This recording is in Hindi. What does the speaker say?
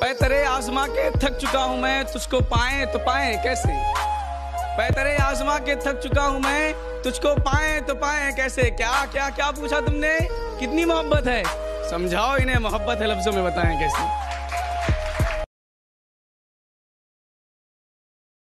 पैतरे आजमा के थक चुका हूँ मैं, तुझको पाए तो पाए, कैसे? पैतरे आजमा के थक चुका हूँ मैं, तुझको पाए तो पाए, कैसे? क्या क्या क्या पूछा तुमने? कितनी मोहब्बत है? समझाओ इन्हें, मोहब्बत है लफ्जों में, बताएँ कैसे?